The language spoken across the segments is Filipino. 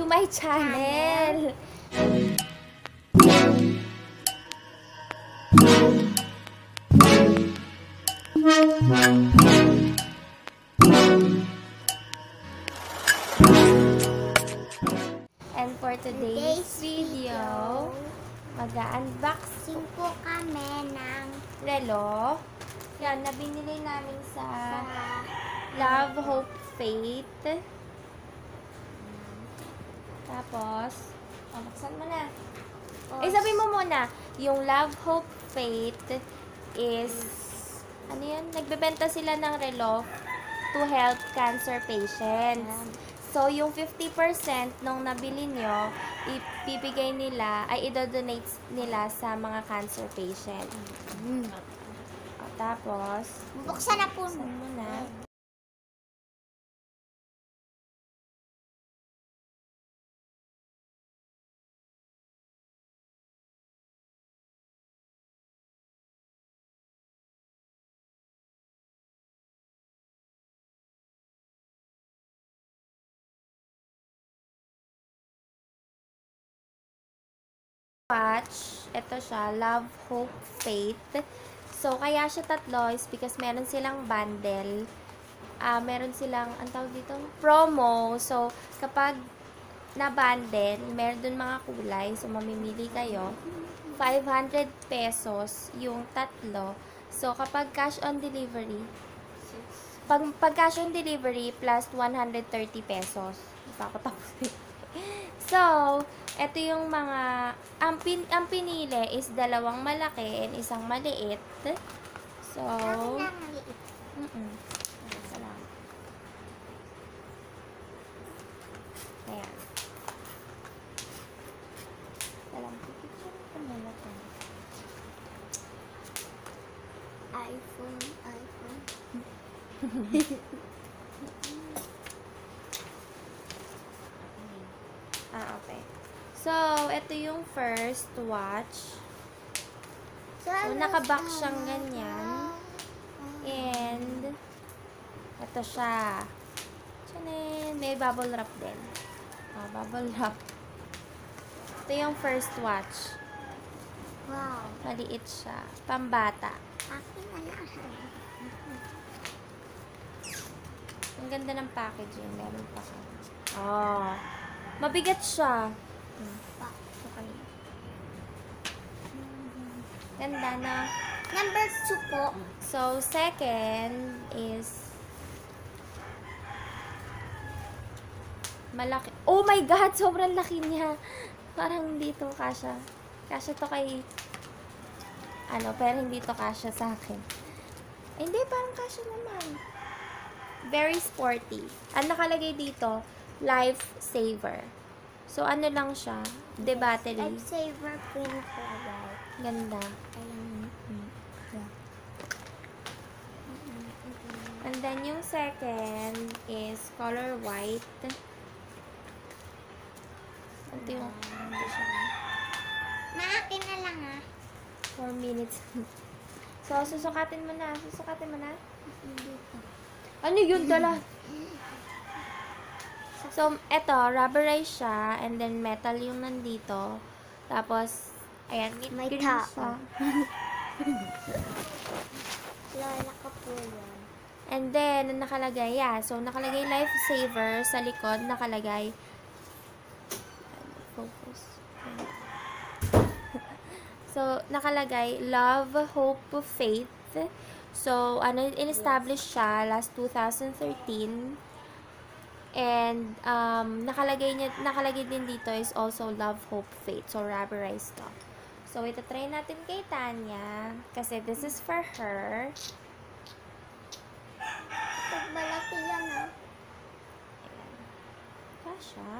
to my channel. And for today's video, mag-unbox Sing po kami ng relo. Yan, na binili namin sa Love, Hope, Faith. Tapos, oh, buksan mo na. Eh, sabi mo muna, yung Love, Hope, Faith is, ano yan? Nagbebenta sila ng relo to help cancer patients. So, yung 50% nung nabili nyo, ipibigay nila, ay idodonate nila sa mga cancer patient. O, tapos, Buksan na po. buksan mo na. Watch, ito siya, Love, Hope, Faith. So, kaya siya tatlo is because meron silang bundle. Ah, meron silang, ang tawag dito, promo. So, kapag na-bundle, meron dun mga kulay. So, mamimili kayo. 500 pesos yung tatlo. So, kapag cash on delivery, pag, pag cash on delivery plus 130 pesos. Eh. So, ito yung mga, ang, pin, ang pinili is dalawang malaki and isang maliit. So, maliit. mm Salamat. Ayan. Alam ko, picture ko muna to. iPhone, iPhone. Ah, okay. So, ito yung first watch. So, nakabox siyang ganyan. And, ito siya. Tchanan! May bubble wrap din. Oh, bubble wrap. Ito yung first watch. Wow. Maliit siya. Pambata. Akin na lang. Ang ganda ng packaging. Meron pa. Oh. Mabigat siya. Ganda na. Number two po. So, second is malaki. Oh my God! Sobrang laki niya. Parang hindi to kasha. Kasha to kay ano, pero hindi to kasha sa akin. Eh, hindi, parang kasha naman. Very sporty. Ang nakalagay dito, life saver. So, ano lang siya? The battery. Lifesaver pin color. Ganda. Ayan. And then yung second is color white. Ito yung ito siya. Na akin na lang ah. 4 minutes. so, susukatin mo na. Susukatin mo na. Ano yun dala? So, eto, rubberized siya. And then, metal yung nandito. Tapos, ayan, May tao. Lola ko po yan. And then, nakalagay, yeah. So, nakalagay lifesaver sa likod, nakalagay focus. so, nakalagay love, hope, faith. So, ano, in-establish siya last 2013. And, um, nakalagay, niya, nakalagay din dito is also love, hope, faith. So, rubberized to. So, ito try natin kay Tanya. Kasi this is for her. Pag malaki yan ah. Ayan. Kasha.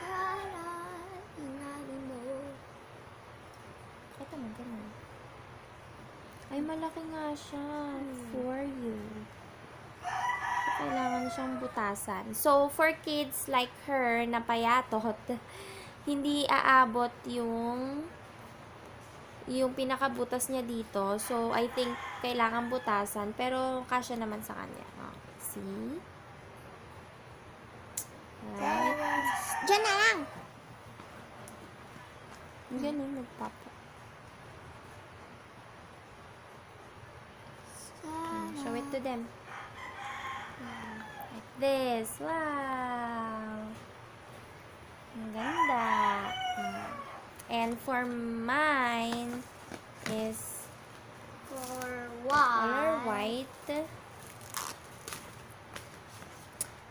Sara, inari mo. Ito mo, ganun. Ay, malaki nga siya. For you. Kailangan siyang butasan. So, for kids like her na payatot, hindi aabot yung yung pinakabutas niya dito. So, I think kailangan butasan. Pero, kasya naman sa kanya. Oh, see? Right? Diyan na lang. Ganun, nagpapa. Show it to them. Like this. Wow! Ang ganda. And for mine is For color white. white.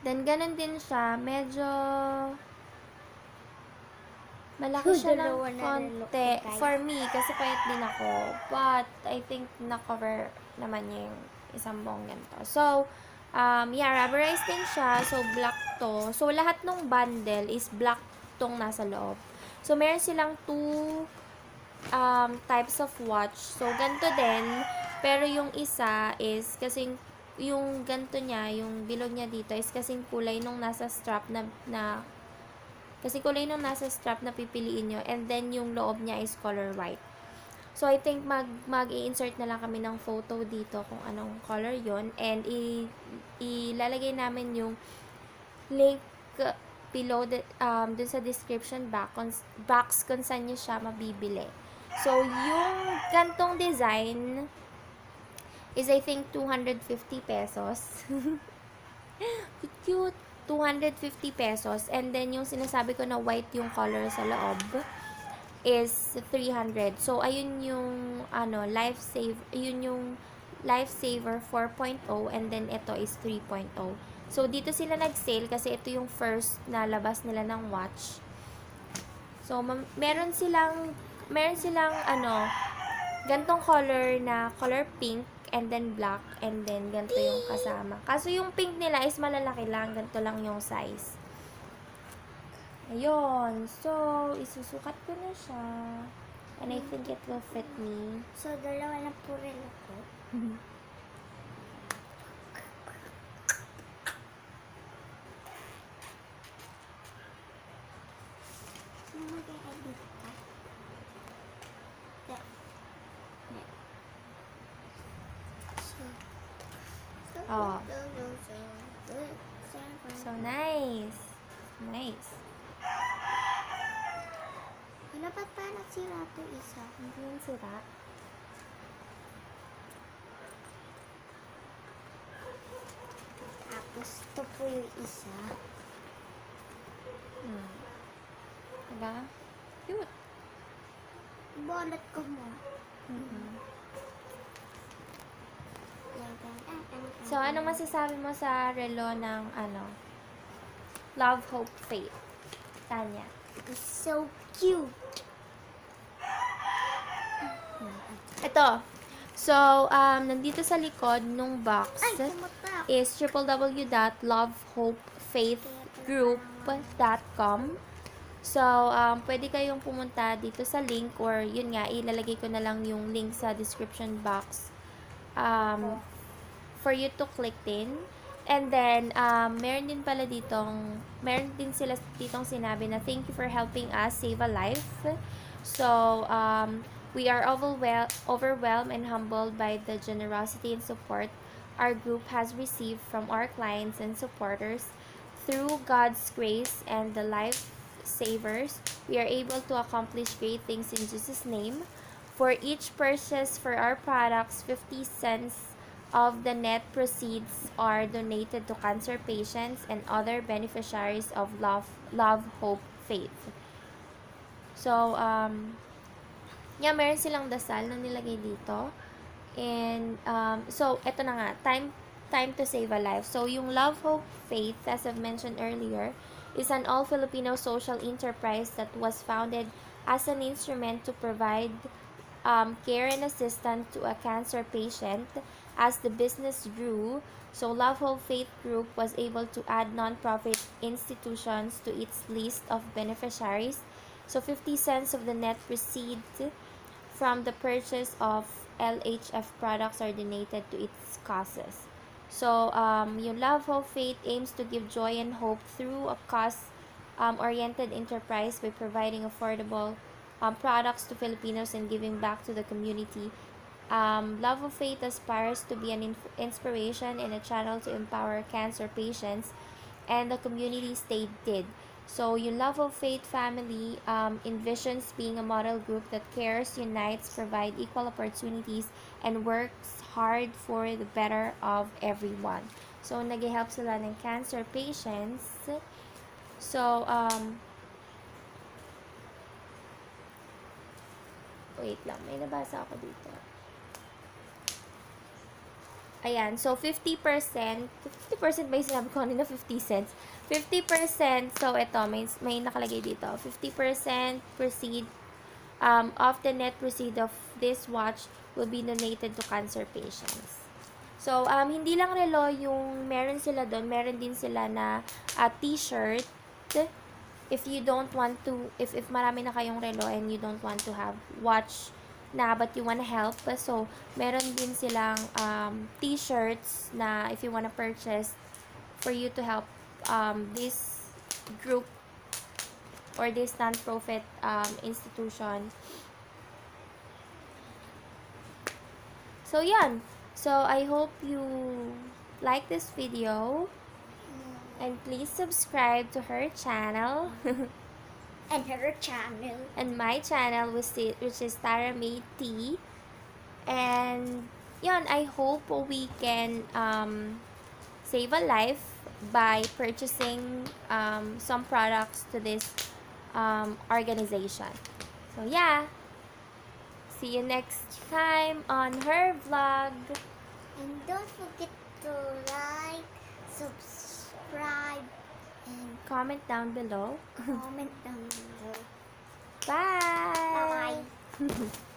Then, ganun din siya. Medyo malaki siya ng konti. For me, kasi payat din ako. But, I think na-cover naman niya yung isang buong ganito. So, um, yeah, rubberized din siya. So, black to. So, lahat ng bundle is black tong nasa loob. So, meron silang two um, types of watch. So, ganito din. Pero yung isa is, kasing, yung ganito niya, yung bilog niya dito is kasing kulay nung nasa strap na, na kasi kulay nung nasa strap na pipiliin nyo. And then, yung loob niya is color white. So, I think mag, mag-i-insert na lang kami ng photo dito kung anong color yon And, i, ilalagay namin yung link below the, um, dun sa description box kung, box kung saan nyo siya mabibili. So, yung gantong design is I think 250 pesos. Cute. 250 pesos. And then, yung sinasabi ko na white yung color sa loob is 300. So, ayun yung, ano, life save, yun yung Lifesaver 4.0 and then ito is 3.0. So, dito sila nag-sale kasi ito yung first na labas nila ng watch. So, meron silang, meron silang, ano, gantong color na color pink and then black and then ganito yung kasama. Kaso yung pink nila is malalaki lang, ganito lang yung size. Ayun. So, isusukat ko na siya. And I think it will fit me. So, dalawa lang po rin ako. Ano Oh. So, nice. Nice. Ano ba't pa nagsira to isa? Hindi yung sira. Tapos, ito po yung isa. Hmm. Diba? Cute. Bonnet ko mo. Mhm. Ah, So, ano masasabi mo sa relo ng, ano, Love, Hope, Faith? Tanya. It's so cute. Ito. So, um, nandito sa likod nung box Ay, is www.lovehopefaithgroup.com So, um, pwede kayong pumunta dito sa link or yun nga, ilalagay ko na lang yung link sa description box um, for you to click in. And then, um, meron din pala ditong, meron din sila ditong sinabi na thank you for helping us save a life. So, um, we are overwhel- overwhelmed and humbled by the generosity and support our group has received from our clients and supporters. Through God's grace and the life savers, we are able to accomplish great things in Jesus' name. For each purchase for our products, 50 cents of the net proceeds are donated to cancer patients and other beneficiaries of Love, Love Hope, Faith. So, um, yeah, meron silang dasal na nilagay dito. And, um, so, eto na nga, time, time to save a life. So, yung Love, Hope, Faith, as I've mentioned earlier, is an all-Filipino social enterprise that was founded as an instrument to provide um, care and assistance to a cancer patient. As the business grew, so Love Hope Faith Group was able to add nonprofit institutions to its list of beneficiaries. So 50 cents of the net proceeds from the purchase of LHF products are donated to its causes. So, um, yung Love, Hope, Faith aims to give joy and hope through a cause-oriented enterprise by providing affordable um, products to Filipinos and giving back to the community. Um, Love of Faith aspires to be an inspiration and a channel to empower cancer patients and the communities they did. So, your Love of Faith family um, envisions being a model group that cares, unites, provide equal opportunities, and works hard for the better of everyone. So, nag-help sila ng cancer patients. So, um, wait lang, may nabasa ako dito. Ayan, so 50%, 50% ba yung sinabi ko kanina 50 cents? 50%, so ito, may, may nakalagay dito. 50% proceed um, of the net proceed of this watch will be donated to cancer patients. So, um, hindi lang relo yung meron sila doon, meron din sila na uh, t-shirt. If you don't want to, if, if marami na kayong relo and you don't want to have watch na but you wanna help, so, meron din silang um, t-shirts na if you wanna purchase for you to help um, this group or this non-profit um, institution. So, yan. So, I hope you like this video. And please subscribe to her channel. And her channel. and my channel which is, which is Tara May Tea. And yun, I hope we can um, save a life by purchasing um, some products to this um, organization. So yeah, see you next time on her vlog. And don't forget to like, subscribe, and Comment down below. comment down below. Bye! Bye-bye.